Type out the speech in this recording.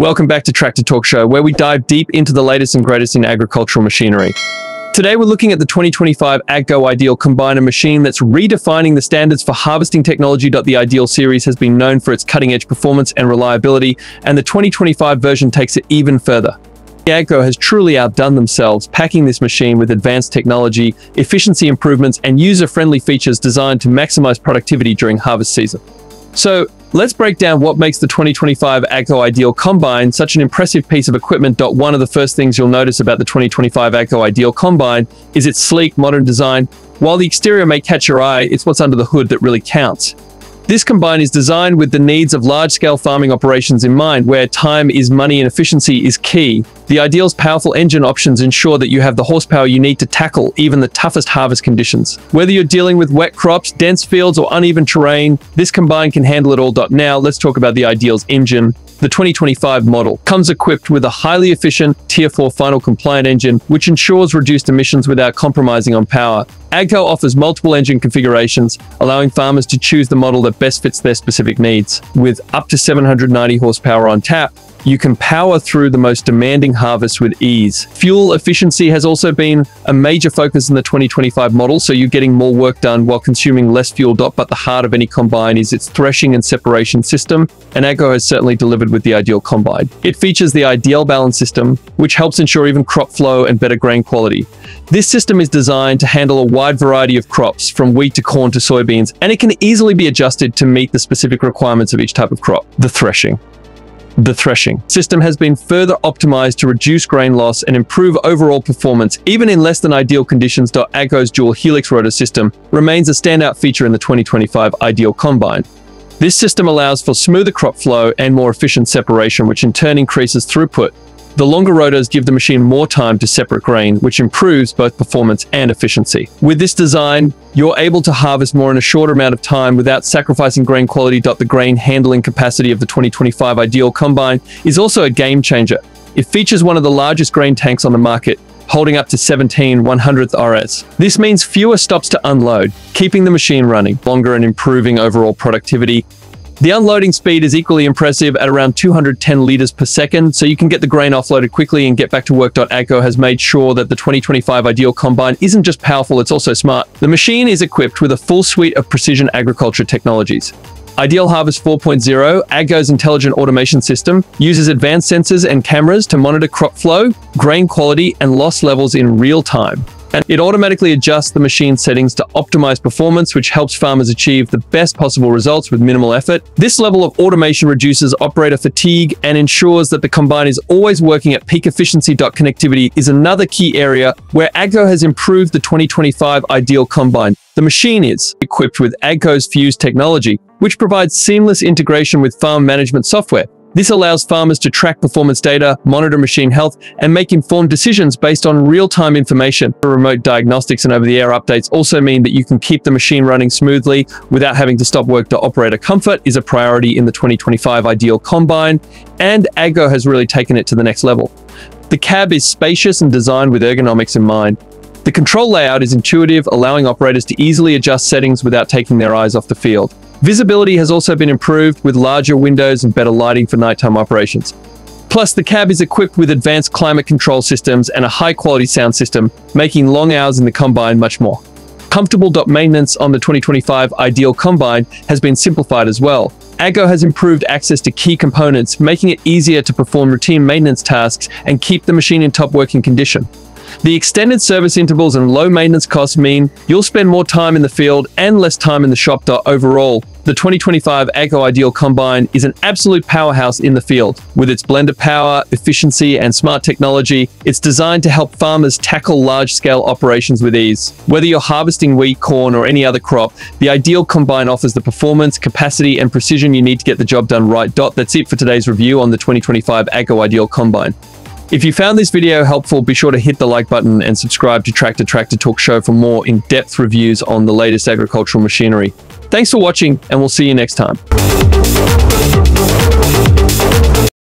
Welcome back to Tractor Talk Show, where we dive deep into the latest and greatest in agricultural machinery. Today, we're looking at the 2025 AGCO Ideal Combiner machine that's redefining the standards for harvesting technology. The Ideal series has been known for its cutting-edge performance and reliability, and the 2025 version takes it even further. AGCO has truly outdone themselves, packing this machine with advanced technology, efficiency improvements, and user-friendly features designed to maximize productivity during harvest season. So, Let's break down what makes the 2025 AGCO Ideal Combine such an impressive piece of equipment. One of the first things you'll notice about the 2025 AGCO Ideal Combine is its sleek, modern design. While the exterior may catch your eye, it's what's under the hood that really counts. This combine is designed with the needs of large-scale farming operations in mind, where time is money and efficiency is key. The Ideal's powerful engine options ensure that you have the horsepower you need to tackle even the toughest harvest conditions. Whether you're dealing with wet crops, dense fields, or uneven terrain, this combine can handle it all. Now, let's talk about the Ideal's engine. The 2025 model comes equipped with a highly efficient Tier 4 final compliant engine, which ensures reduced emissions without compromising on power. AGCO offers multiple engine configurations, allowing farmers to choose the model that best fits their specific needs. With up to 790 horsepower on tap, you can power through the most demanding harvests with ease. Fuel efficiency has also been a major focus in the 2025 model, so you're getting more work done while consuming less fuel. dot, But the heart of any combine is its threshing and separation system, and AGCO has certainly delivered with the ideal combine. It features the ideal balance system, which helps ensure even crop flow and better grain quality. This system is designed to handle a wide variety of crops, from wheat to corn to soybeans, and it can easily be adjusted to meet the specific requirements of each type of crop. The threshing. The threshing system has been further optimized to reduce grain loss and improve overall performance, even in less than ideal conditions. AGCO's dual helix rotor system remains a standout feature in the 2025 Ideal Combine. This system allows for smoother crop flow and more efficient separation, which in turn increases throughput, the longer rotors give the machine more time to separate grain, which improves both performance and efficiency. With this design, you're able to harvest more in a shorter amount of time without sacrificing grain quality. The grain handling capacity of the 2025 Ideal Combine is also a game changer. It features one of the largest grain tanks on the market, holding up to 17 100th RS. This means fewer stops to unload, keeping the machine running longer and improving overall productivity the unloading speed is equally impressive at around 210 liters per second, so you can get the grain offloaded quickly and get back to work. AGCO has made sure that the 2025 Ideal Combine isn't just powerful, it's also smart. The machine is equipped with a full suite of precision agriculture technologies. Ideal Harvest 4.0, AGCO's intelligent automation system, uses advanced sensors and cameras to monitor crop flow, grain quality, and loss levels in real time and it automatically adjusts the machine settings to optimize performance, which helps farmers achieve the best possible results with minimal effort. This level of automation reduces operator fatigue and ensures that the combine is always working at peak efficiency. Connectivity is another key area where AGCO has improved the 2025 Ideal Combine. The machine is equipped with AGCO's Fuse technology, which provides seamless integration with farm management software, this allows farmers to track performance data, monitor machine health, and make informed decisions based on real-time information. Remote diagnostics and over-the-air updates also mean that you can keep the machine running smoothly without having to stop work. To operator comfort is a priority in the 2025 Ideal Combine, and AGCO has really taken it to the next level. The cab is spacious and designed with ergonomics in mind. The control layout is intuitive, allowing operators to easily adjust settings without taking their eyes off the field. Visibility has also been improved with larger windows and better lighting for nighttime operations. Plus, the cab is equipped with advanced climate control systems and a high-quality sound system, making long hours in the Combine much more. Comfortable maintenance on the 2025 Ideal Combine has been simplified as well. AGCO has improved access to key components, making it easier to perform routine maintenance tasks and keep the machine in top working condition. The extended service intervals and low maintenance costs mean you'll spend more time in the field and less time in the shop. Overall, the 2025 AGCO Ideal Combine is an absolute powerhouse in the field. With its blend of power, efficiency, and smart technology, it's designed to help farmers tackle large-scale operations with ease. Whether you're harvesting wheat, corn, or any other crop, the Ideal Combine offers the performance, capacity, and precision you need to get the job done right. That's it for today's review on the 2025 AGCO Ideal Combine. If you found this video helpful, be sure to hit the like button and subscribe to Tractor Tractor Talk Show for more in-depth reviews on the latest agricultural machinery. Thanks for watching, and we'll see you next time.